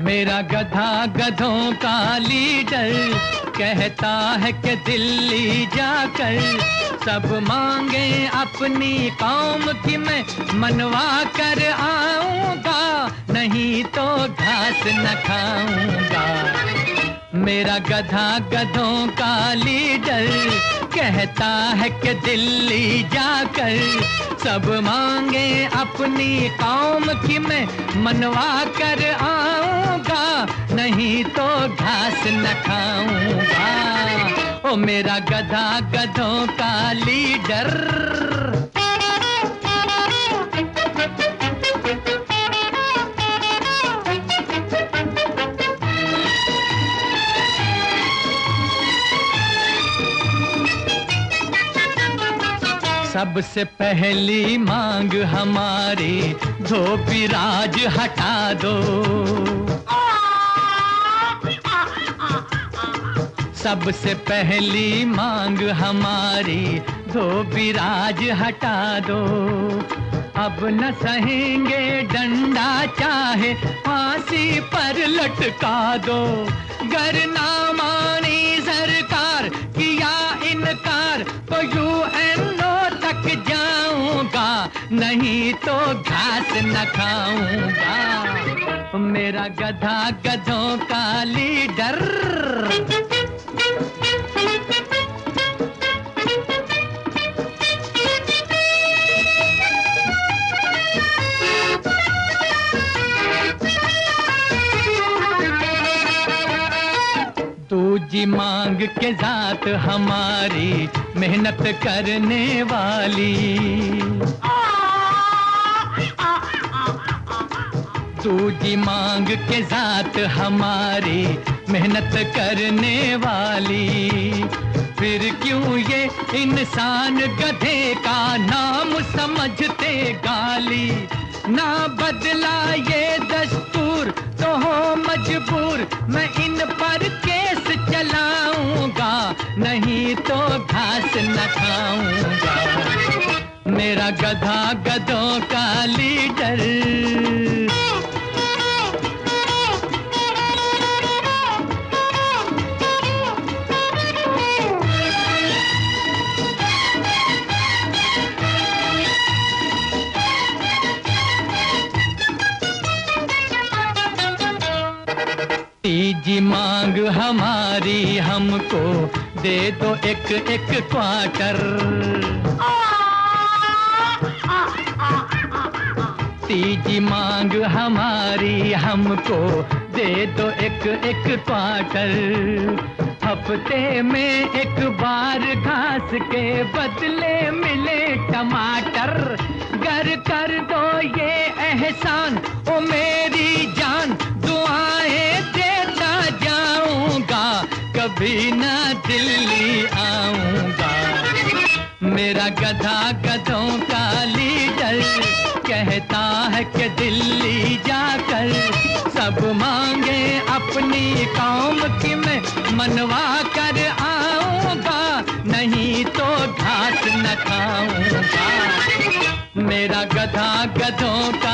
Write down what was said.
मेरा गधा गधों का लीडर कहता है कि दिल्ली जाकर सब मांगे अपनी कौम की मैं मनवा कर आऊँगा, नहीं तो घास न खाऊँगा। मेरा गधा गधों का लीडर कहता है कि दिल्ली जाकर सब मांगे अपनी कौम की मैं मनवा कर आऊँगा, नहीं तो घास न खाऊँगा। ओ मेरा गधा गधों का लीडर। सबसे पहली मांग हमारी धोबी राज हटा दो। सबसे पहली मांग हमारी धोबी राज हटा दो। अब न सहेंगे डंडा, चाहे फांसी पर लटका दो। गर ना मानी तो घास न खाऊँगा। मेरा गधा गधों का लीडर। दूजी मांग के जात हमारी, मेहनत करने वाली। दूजी मांग के जात हमारी मेहनत करने वाली। फिर क्यों ये इंसान गधे का नाम समझते गाली? ना बदला ये दस्तूर तो हो मजबूर, मैं इन पर केस चलाऊँगा, नहीं तो घास न खाऊँगा। मेरा गधा गधों का लीडर। मांग हमारी हमको दे दो एक एक क्वार्टर। तीजी मांग हमारी हमको दे दो एक एक क्वार्टर। हफ़्ते में एक बार घास के बदले मिले टमाटर। घर कर दो ये एहसान कभी ना दिल्ली आऊँगा। मेरा गधा गधों का लीडर कहता है कि दिल्ली जाकर सब मांगे अपनी कौम की मैं मनवा कर आऊँगा। नहीं तो घास न खाऊँगा। मेरा गधा गधों का